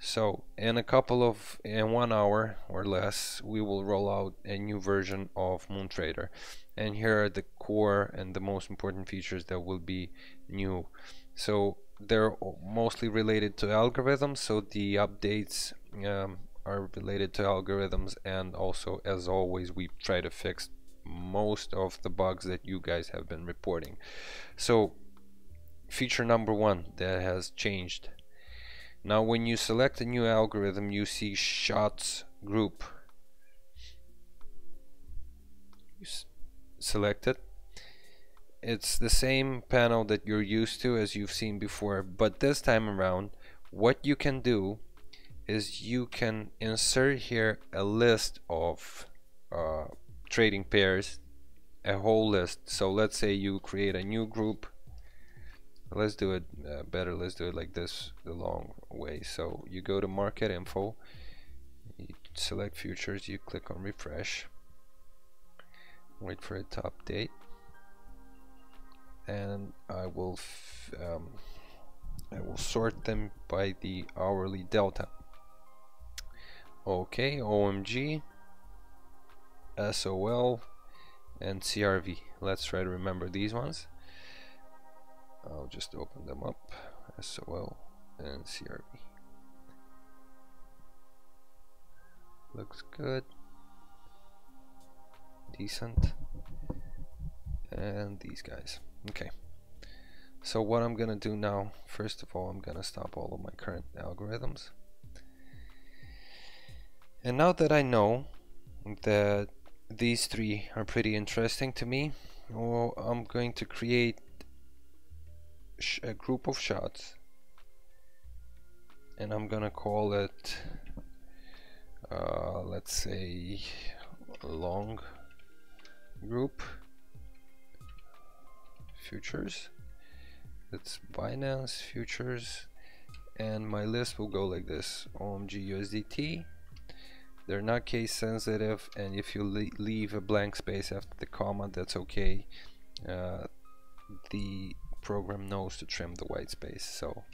so in a couple of in one hour or less we will roll out a new version of MoonTrader and here are the core and the most important features that will be new. So they're mostly related to algorithms. So the updates um, are related to algorithms. And also as always we try to fix most of the bugs that you guys have been reporting. So feature number one that has changed now when you select a new algorithm you see shots group. You select it. It's the same panel that you're used to as you've seen before but this time around what you can do is you can insert here a list of uh, trading pairs a whole list. So let's say you create a new group let's do it uh, better. Let's do it like this the long way. So you go to market info you select futures you click on refresh wait for it to update and I will um, I will sort them by the hourly delta. Okay OMG SOL and CRV let's try to remember these ones I'll just open them up SOL and CRV looks good. Decent. And these guys. Okay. So what I'm gonna do now first of all I'm gonna stop all of my current algorithms. And now that I know that these three are pretty interesting to me well, I'm going to create a group of shots. And I'm gonna call it uh, let's say long group. Futures. It's Binance futures. And my list will go like this. OMG USDT they're not case sensitive. And if you leave a blank space after the comma that's okay. Uh, the program knows to trim the white space so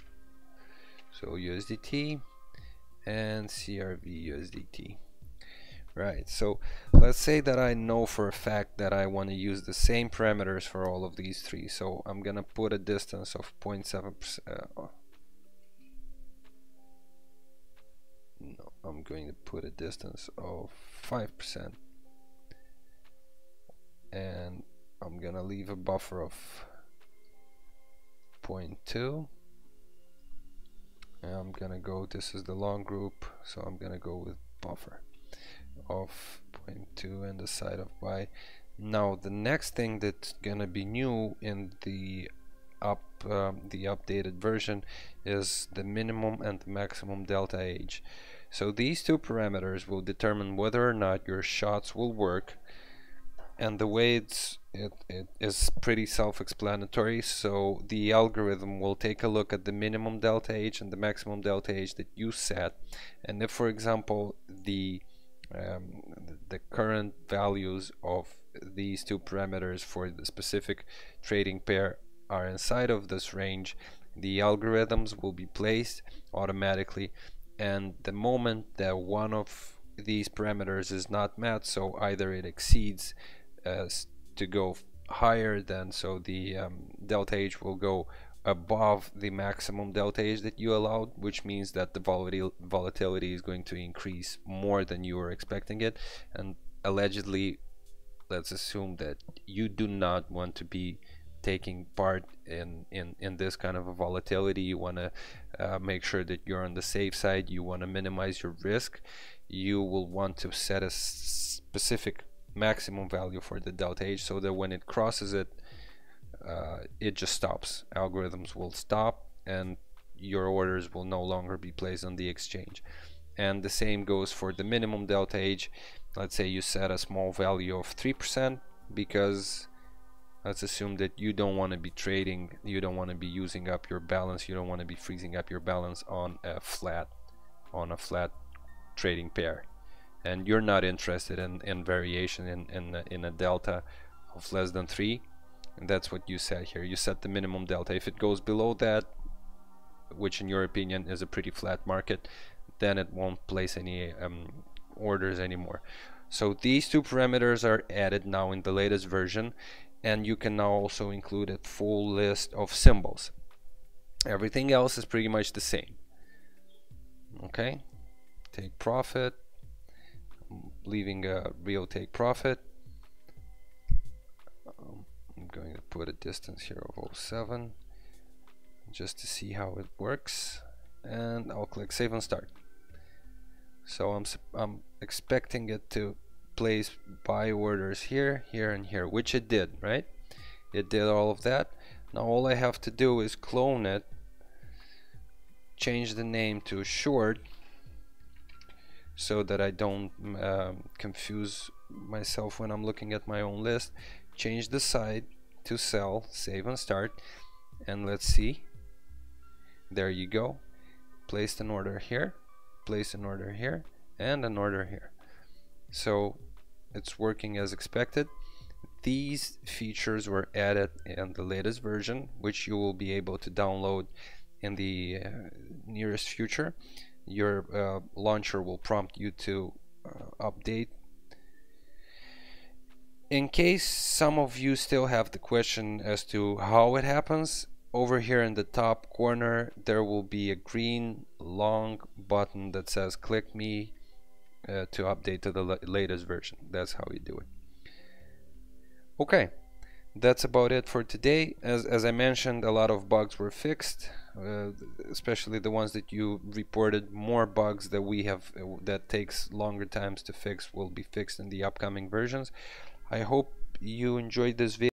SOL USDT and CRV USDT right so let's say that I know for a fact that I want to use the same parameters for all of these three so I'm gonna put a distance of 0.7 uh, no I'm going to put a distance of 5% and I'm gonna leave a buffer of 0.2 and I'm gonna go this is the long group so I'm gonna go with buffer of 0.2 and the side of y. Now the next thing that's gonna be new in the up um, the updated version is the minimum and the maximum delta H so these two parameters will determine whether or not your shots will work and the way it's it, it is pretty self-explanatory so the algorithm will take a look at the minimum delta H and the maximum delta H that you set. And if for example the um, the current values of these two parameters for the specific trading pair are inside of this range the algorithms will be placed automatically. And the moment that one of these parameters is not met so either it exceeds to go higher than so the um, delta H will go above the maximum delta H that you allowed which means that the volatil volatility is going to increase more than you were expecting it. And allegedly let's assume that you do not want to be taking part in in in this kind of a volatility. You want to uh, make sure that you're on the safe side. You want to minimize your risk. You will want to set a specific maximum value for the delta H so that when it crosses it uh, it just stops. Algorithms will stop and your orders will no longer be placed on the exchange. And the same goes for the minimum delta H. Let's say you set a small value of 3% because let's assume that you don't want to be trading you don't want to be using up your balance you don't want to be freezing up your balance on a flat on a flat trading pair and you're not interested in, in variation in, in, in a delta of less than 3 and that's what you set here. You set the minimum delta. If it goes below that which in your opinion is a pretty flat market then it won't place any um, orders anymore. So these two parameters are added now in the latest version and you can now also include a full list of symbols. Everything else is pretty much the same. Okay? Take profit leaving a real take profit. Um, I'm going to put a distance here of 07 just to see how it works. And I'll click save and start. So I'm, I'm expecting it to place buy orders here here and here which it did right? It did all of that. Now all I have to do is clone it change the name to short so that I don't um, confuse myself when I'm looking at my own list change the side to sell save and start and let's see. There you go. Placed an order here place an order here and an order here. So it's working as expected. These features were added in the latest version which you will be able to download in the uh, nearest future your uh, launcher will prompt you to uh, update. In case some of you still have the question as to how it happens over here in the top corner there will be a green long button that says click me uh, to update to the latest version. That's how you do it. Okay. That's about it for today. As, as I mentioned a lot of bugs were fixed uh, especially the ones that you reported more bugs that we have uh, that takes longer times to fix will be fixed in the upcoming versions. I hope you enjoyed this video